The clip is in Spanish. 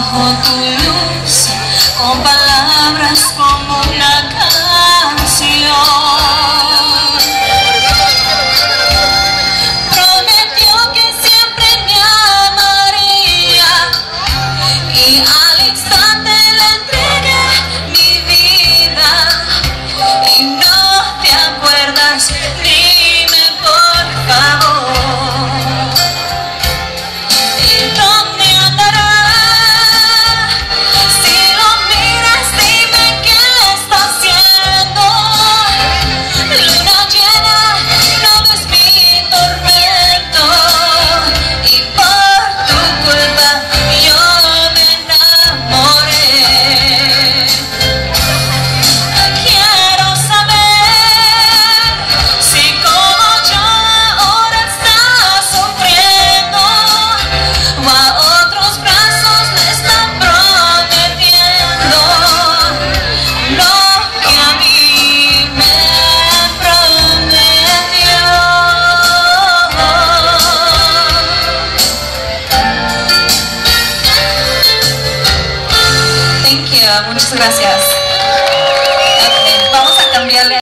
tu luz con palabras como una canción. Prometió que siempre me amaría y al instante le entregué. Muchas gracias. Vamos a cambiarle.